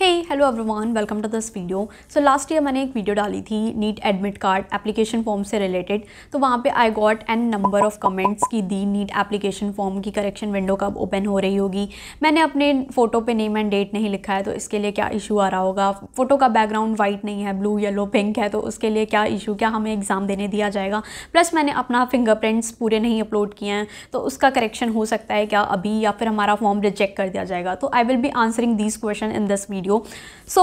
Hey hello everyone welcome to this video so last year मैंने एक video डाली थी NEET admit card application form से related तो वहाँ पे I got an number of comments की दी नीट एप्लीकेशन फॉर्म की करेक्शन विंडो कब ओपन हो रही होगी. मैंने अपने फ़ोटो पे नेम एंड डेट नहीं लिखा है तो इसके लिए क्या इशू आ रहा होगा? फ़ोटो का बैकग्राउंड वाइट नहीं है ब्लू येलो पिंक है तो उसके लिए क्या इशू क्या हमें एग्ज़ाम देने दिया जाएगा? प्लस मैंने अपना फिंगरप्रिंट्स पूरे नहीं अपलोड किए हैं तो उसका करेक्शन हो सकता है क्या अभी या फिर हमारा फॉर्म रिजेक्ट कर दिया जाएगा? तो I will be answering this question in this video video so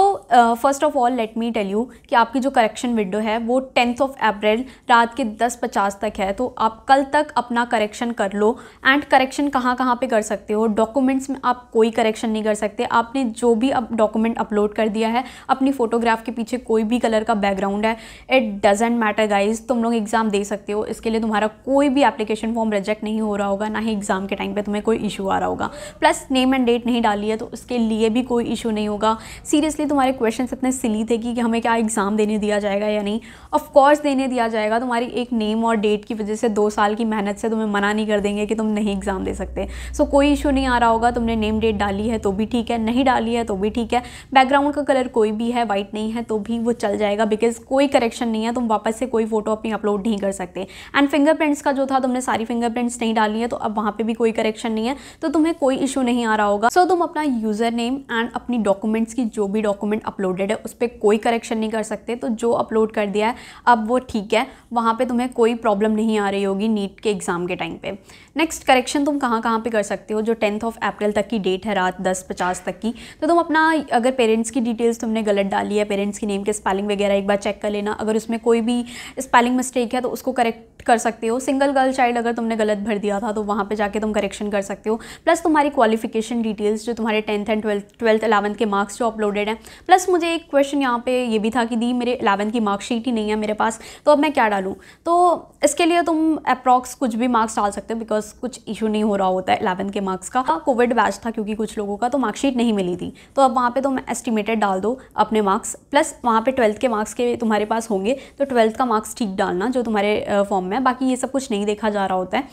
first of all let me tell you कि आपकी जो करेक्शन विंडो है, वो टेंथ ऑफ़ अप्रैल रात के दस पचास तक है। तो आप कल तक अपना करेक्शन कर लो। एंड करेक्शन कहाँ कहाँ पे कर सकते हो? डॉक्यूमेंट्स में आप कोई करेक्शन नहीं कर सकते। आपने जो भी अब डॉक्यूमेंट अपलोड कर दिया है, अपनी फ़ोटोग्राफ के पीछे कोई भी कलर का बैकग्राउंड है इट डजेंट मैटर गाइज़ तुम लोग एग्ज़ाम दे सकते हो। इसके लिए तुम्हारा कोई भी एप्लीकेशन फॉर्म रिजेक्ट नहीं हो रहा होगा, ना ही एग्ज़ाम के टाइम पर तुम्हें कोई इशू आ रहा होगा। प्लस नेम एंड डेट नहीं डाली है तो उसके लिए भी कोई इशू नहीं होगा। सीरियसली तुम्हारे क्वेश्चन इतने सिली थे कि, हमें क्या एग्ज़ाम देने दिया जाएगा या नहीं? ऑफ़ कोर्स देने दिया जाएगा। तुम्हारी एक नेम और डेट की वजह से दो साल की मेहनत से तुम्हें मना नहीं कर देंगे कि तुम नहीं एग्ज़ाम दे सकते। सो so, कोई इशू नहीं आ रहा होगा। तुमने नेम डेट डाली है तो भी ठीक है। नहीं डाली है तो भी ठीक है। बैकग्राउंड का कलर कोई भी है वाइट नहीं है तो भी वो चल जाएगा बिकॉज़ कोई करेक्शन नहीं है। तुम वापस से कोई फ़ोटो अपनी अपलोड नहीं कर सकते। एंड फिंगरप्रिंट्स का जो था तुमने सारी फिंगरप्रिंट्स नहीं डाली है तो अब वहाँ पर भी कोई करेक्शन नहीं है। तो तुम्हें कोई इशू नहीं आ रहा होगा। सो so, तुम अपना यूज़र नेम एंड अपनी डॉक्यूमेंट्स की जो भी डॉक्यूमेंट अपलोडेड है, उस पर कोई करेक्शन नहीं कर सकते। तो जो अपलोड कर दिया है, अब वो ठीक है। वहाँ पे तुम्हें कोई प्रॉब्लम नहीं आ रही होगी नीट के एग्ज़ाम के टाइम पे। नेक्स्ट करेक्शन तुम कहाँ कहाँ पे कर सकते हो? जो टेंथ ऑफ़ अप्रैल तक की डेट है, रात दस पचास तक की। तो तुम अपना, अगर पेरेंट्स की डिटेल्स तुमने गलत डाली है पेरेंट्स की नेम के स्पेलिंग वगैरह एक बार चेक कर लेना। अगर उसमें कोई भी स्पेलिंग मिस्टेक है तो उसको करेक्ट कर सकते हो। सिंगल गर्ल चाइल्ड अगर तुमने गलत भर दिया था तो वहाँ पर जाके तुम करेक्शन कर सकते हो। प्लस तुम्हारी क्वालिफिकेशन डिटेल्स जो तुम्हारे tenth and twelfth twelfth eleventh के मार्क्स जो अपलोडेड हैं। प्लस मुझे एक क्वेश्चन यहाँ पे ये भी था कि दी मेरे अलेवंथ की मार्कशीट ही नहीं है मेरे पास तो अब मैं क्या डालूँ? तो इसके लिए तुम अप्रॉक्स कुछ भी मार्क्स डाल सकते हो बिकॉज़ कुछ इशू नहीं हो रहा होता है अलेवंथ के मार्क्स का। कोविड बैच था क्योंकि कुछ लोगों का तो मार्कशीट नहीं मिली थी। तो अब वहाँ पर तुम एस्टिमेटेड डाल दो अपने मार्क्स प्लस वहाँ पर ट्वेल्थ के मार्क्स के तुम्हारे पास होंगे तो ट्वेल्थ का मार्क्स ठीक डालना जो तुम्हारे फॉर्म में बाकी ये सब कुछ नहीं देखा जा रहा होता है।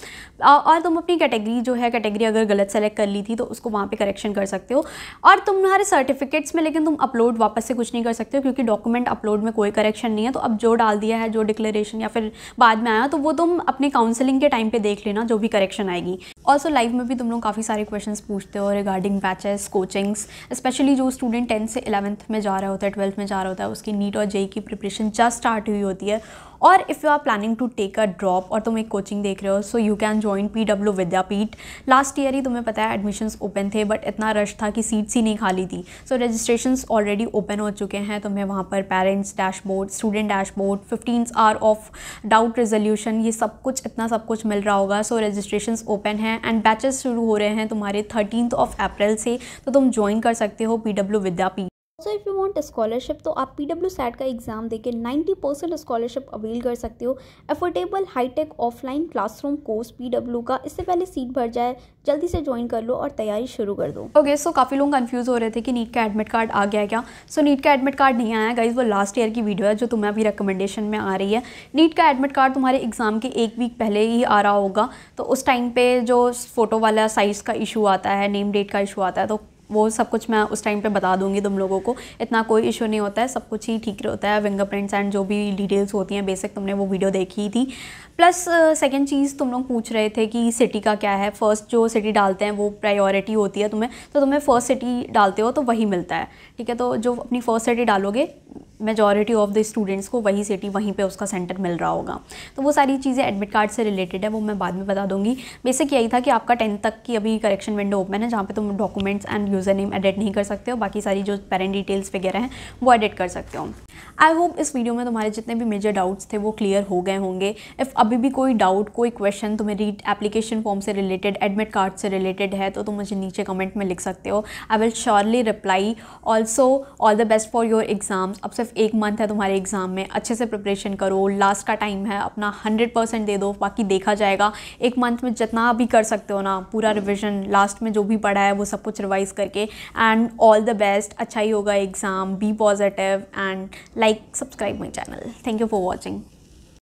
और तुम अपनी कैटेगरी जो है कैटेगरी अगर गलत सेलेक्ट कर ली थी तो उसको वहाँ पर करेक्शन कर सकते हो। और तुम्हारे सर्टिफिकेट्स में, लेकिन तुम अपलोड वापस से कुछ नहीं कर सकते हो, क्योंकि डॉक्यूमेंट अपलोड में कोई करेक्शन नहीं है। तो अब जो डाल दिया है, जो डिक्लेरेशन या फिर बाद में आया तो वो तुम अपने काउंसलिंग के टाइम पे देख लेना, जो भी करेक्शन आएगी। ऑल्सो लाइव में भी तुम लोग काफ़ी सारे क्वेश्चन पूछते हो रिगार्डिंग बैचेस कोचिंग्स स्पेशली जो स्टूडेंट टेंथ से इलेवंथ में जा रहा होता है ट्वेल्थ में जा रहा होता है, उसकी नीट और जेई की प्रिपरेशन जस्ट स्टार्ट हुई होती है। और if you are planning to take a drop और तुम एक कोचिंग देख रहे हो so you can join P W Vidyapeeth last year ही तुम्हें पता है एडमिशन्स ओपन थे बट इतना रश था कि सीट्स ही नहीं खाली थी. सो रजिस्ट्रेशन ऑलरेडी ओपन हो चुके हैं तुम्हें वहाँ पर parents dashboard student dashboard fifteen hour of doubt resolution ये सब कुछ, इतना सब कुछ मिल रहा होगा. सो रजिस्ट्रेशन ओपन है एंड बैचेस शुरू हो रहे हैं तुम्हारे थर्टीन ऑफ़ अप्रैल से तो तुम ज्वाइन कर सकते हो P W Vidyapeeth so if you want scholarship तो आप पी डब्ल्यू सैट का एग्ज़ाम देके 90 परसेंट स्कॉलरशिप अवेल कर सकते हो। Affordable hitech offline classroom course P W का। इससे पहले सीट भर जाए जल्दी से ज्वाइन कर लो और तैयारी शुरू कर दो। ओके okay, सो so काफ़ी लोग कंफ्यूज हो रहे थे कि नीट का एडमिट कार्ड आ गया क्या? सो so, नीट का एडमिट कार्ड नहीं आया। गाइज़ वो लास्ट ईयर की वीडियो है जो तुम्हें अभी रिकमेंडेशन में आ रही है। नीट का एडमिट कार्ड तुम्हारे एग्ज़ाम के एक वीक पहले ही आ रहा होगा। तो उस टाइम पे जो फ़ोटो वाला साइज़ का इशू आता है नेम डेट का इशू आता है तो वो सब कुछ मैं उस टाइम पे बता दूँगी तुम लोगों को। इतना कोई इशू नहीं होता है, सब कुछ ही ठीक होता है। फिंगरप्रिंट्स एंड जो भी डिटेल्स होती हैं बेसिक तुमने वो वीडियो देखी थी। प्लस सेकेंड चीज़ तुम लोग पूछ रहे थे कि सिटी का क्या है? फ़र्स्ट जो सिटी डालते हैं, वो प्रायोरिटी होती है तुम्हें। तो तुम्हें फ़र्स्ट सिटी डालते हो तो वही मिलता है। ठीक है तो जो अपनी फ़र्स्ट सिटी डालोगे मेजॉरिटी ऑफ़ द स्टूडेंट्स को वही सिटी वहीं पे उसका सेंटर मिल रहा होगा। तो वो सारी चीज़ें एडमिट कार्ड से रिलेटेड है, वो मैं बाद में बता दूँगी। बेसिक यही था कि आपका टेंथ तक की अभी करेक्शन विंडो ओपन है, जहाँ पे तुम documents and user name edit नहीं कर सकते हो, बाकी सारी जो पेरेंट डिटेल्स वगैरह हैं, वो एडिट कर सकते हो। आई होप इस वीडियो में तुम्हारे जितने भी मेजर डाउट्स थे, वो क्लियर हो गए होंगे। इफ़ अभी भी कोई डाउट कोई क्वेश्चन तुम्हें रीड एप्लीकेशन फॉर्म से रिलेटेड एडमिट कार्ड से रिलेटेड है तो तुम मुझे नीचे कमेंट में लिख सकते हो। I will surely reply also all the best for your exams अब सिर्फ़ एक मंथ है तुम्हारे एग्ज़ाम में। अच्छे से प्रिपरेशन करो। लास्ट का टाइम है। अपना हंड्रेड परसेंट दे दो। बाकी देखा जाएगा। एक मंथ में जितना भी कर सकते हो ना, पूरा रिविजन लास्ट में जो भी पढ़ा है, वो सब कुछ रिवाइज करके। एंड ऑल द बेस्ट अच्छा ही होगा exam be positive and like subscribe my channel. Thank you for watching